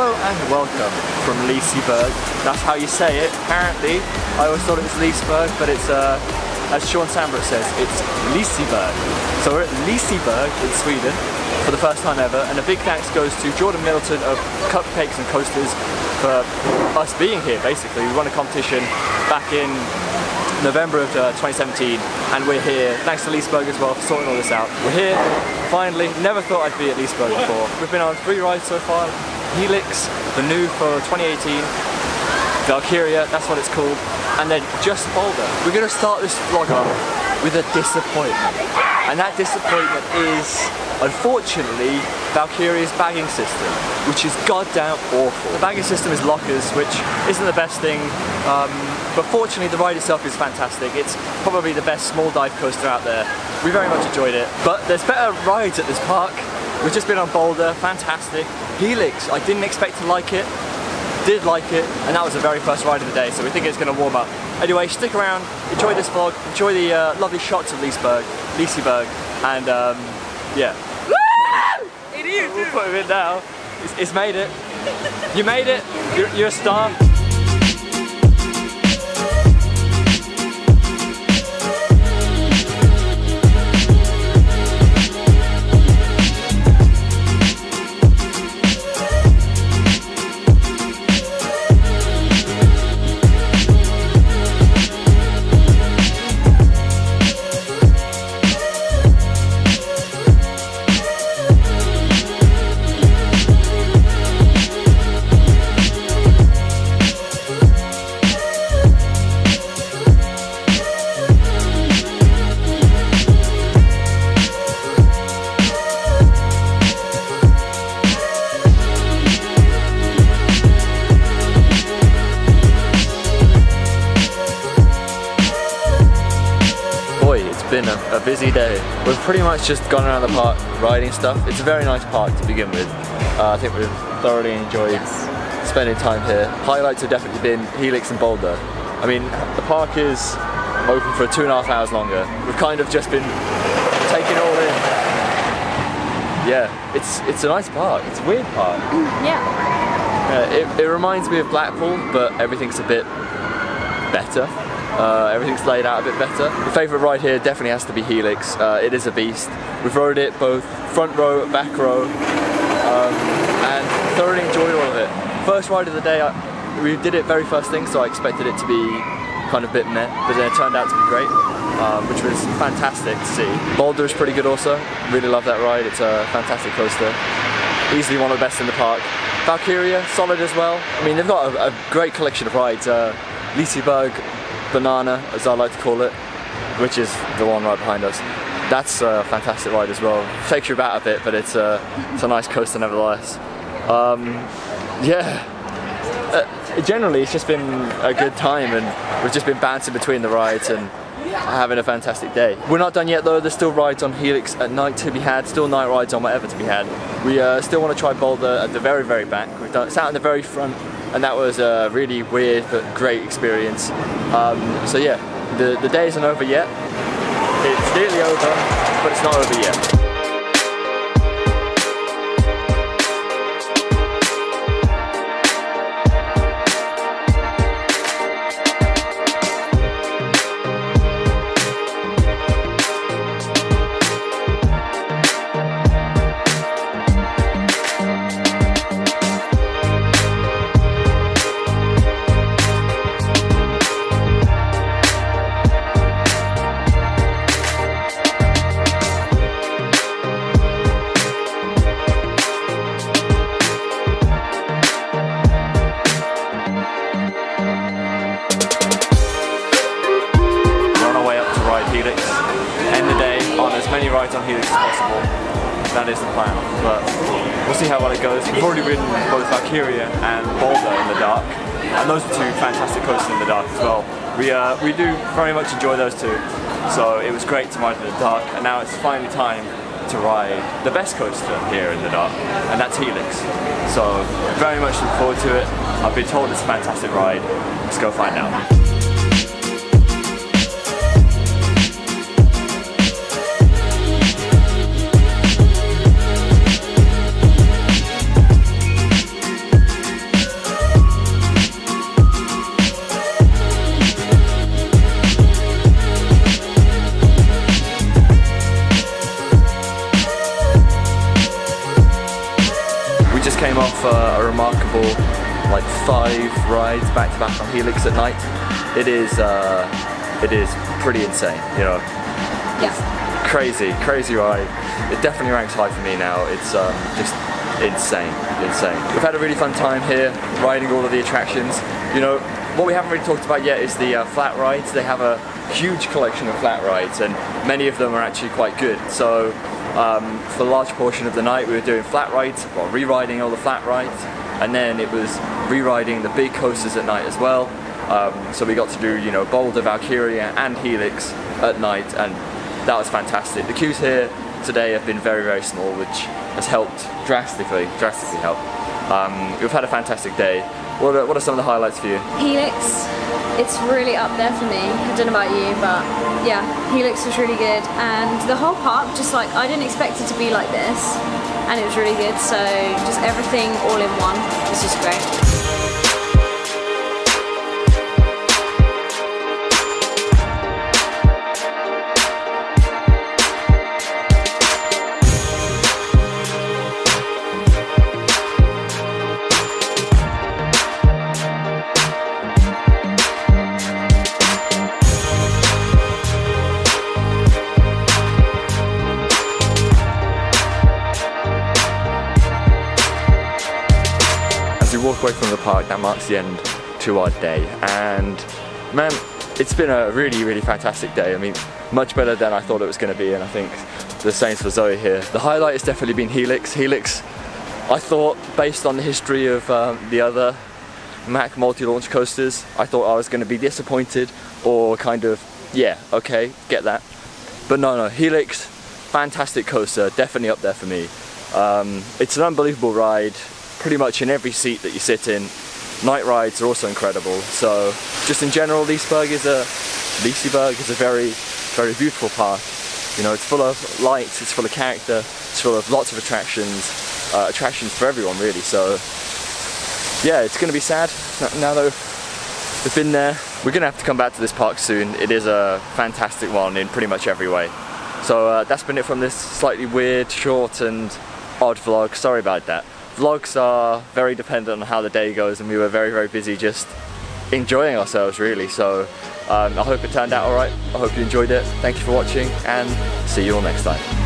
and welcome from Liseberg. That's how you say it. Apparently, I always thought it was Liseberg, but it's, uh, as Sean Sambrook says, it's Liseberg. So we're at Liseberg in Sweden for the first time ever, and a big thanks goes to Jordan Middleton of Cupcakes and Coasters for us being here, basically. We won a competition back in November of uh, 2017 and we're here thanks to Liseberg as well for sorting all this out. We're here finally, never thought I'd be at Liseberg before. We've been on three rides so far, Helix, the new for 2018, Valkyria, that's what it's called, and then just Balder. We're going to start this vlog off with a disappointment and that disappointment is unfortunately Valkyria's bagging system, which is goddamn awful. The bagging system is lockers, which isn't the best thing, um, but fortunately the ride itself is fantastic. It's probably the best small dive coaster out there. We very much enjoyed it, but there's better rides at this park. We've just been on Balder, fantastic. Helix, I didn't expect to like it, did like it, and that was the very first ride of the day, so we think it's going to warm up. Anyway, stick around, enjoy this vlog, enjoy the uh, lovely shots of Liseberg, Liseberg, and um, yeah. We'll put him in now. It's, it's made it. You made it. You're, you're a star. Been a, a, busy day. We've pretty much just gone around the park riding stuff. It's a very nice park to begin with. Uh, I think we've thoroughly enjoyed yes. spending time here. Highlights have definitely been Helix and Balder. I mean, the park is open for two and a half hours longer. We've kind of just been taking it all in. Yeah, it's it's a nice park. It's a weird park. Yeah. it, it reminds me of Blackpool, but everything's a bit better. Uh, everything's laid out a bit better. The favourite ride here definitely has to be Helix. Uh, it is a beast. We've rode it both front row, back row, um, and thoroughly enjoyed all of it. First ride of the day, I, we did it very first thing, so I expected it to be kind of bit meh, but then it turned out to be great. Um, which was fantastic to see. Balder is pretty good also, really love that ride, it's a fantastic coaster. Easily one of the best in the park. Valkyria, solid as well. I mean, they've got a, a great collection of rides. Uh, Liseberg, Banana, as I like to call it, which is the one right behind us. That's a fantastic ride as well. Takes you about a bit, but it's a, it's a nice coaster nevertheless. Um, yeah, uh, generally it's just been a good time and we've just been bouncing between the rides and having a fantastic day. We're not done yet though, there's still rides on Helix at night to be had, still night rides on whatever to be had. We uh, still want to try Balder at the very, very back. We've done, sat in the very front and that was a really weird but great experience. Um, so yeah, the, the day isn't over yet. It's nearly over, but it's not over yet. Rides on Helix as possible. That is the plan, but we'll see how well it goes. We've already ridden both Valkyria and Balder in the dark, and those are two fantastic coasters in the dark as well. We, uh, we do very much enjoy those two, so it was great to ride in the dark, and now it's finally time to ride the best coaster here in the dark, and that's Helix. So very much look forward to it. I've been told it's a fantastic ride. Let's go find out. came off uh, a remarkable like five rides back to back on Helix at night. It is uh, it is pretty insane, you know. Yeah. Crazy, crazy ride. It definitely ranks high for me now. It's um, just insane, insane. We've had a really fun time here, riding all of the attractions. You know, what we haven't really talked about yet is the uh, flat rides. They have a huge collection of flat rides and many of them are actually quite good. So um, for a large portion of the night we were doing flat rides, well re-riding all the flat rides and then it was re-riding the big coasters at night as well. Um, so we got to do, you know, Balder, Valkyria and Helix at night and that was fantastic. The queues here today have been very, very small which has helped drastically, drastically helped. Um, we've had a fantastic day. What are, what are some of the highlights for you? Helix, it's really up there for me. I don't know about you, but yeah, Helix was really good. And the whole park, just like, I didn't expect it to be like this. And it was really good, so just everything all in one was just great. Walk away from the park, that marks the end to our day. And man, it's been a really, really fantastic day. I mean, much better than I thought it was going to be, and I think the same for Zoe here. The highlight has definitely been Helix. Helix, I thought, based on the history of um, the other Mack multi-launch coasters, I thought I was going to be disappointed or kind of, yeah, okay, get that. But no, no, Helix, fantastic coaster, definitely up there for me. Um, it's an unbelievable ride pretty much in every seat that you sit in. Night rides are also incredible. So just in general, Liseberg is a Liseberg is a very, very beautiful park. You know, it's full of lights, it's full of character, it's full of lots of attractions, uh, attractions for everyone really. So yeah, it's going to be sad now that we've been there. We're going to have to come back to this park soon. It is a fantastic one in pretty much every way. So uh, that's been it from this slightly weird, short and odd vlog. Sorry about that vlogs are very dependent on how the day goes and we were very very busy just enjoying ourselves really. So um, I hope it turned out alright I hope you enjoyed it. Thank you for watching and see you all next time